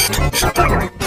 Soporte.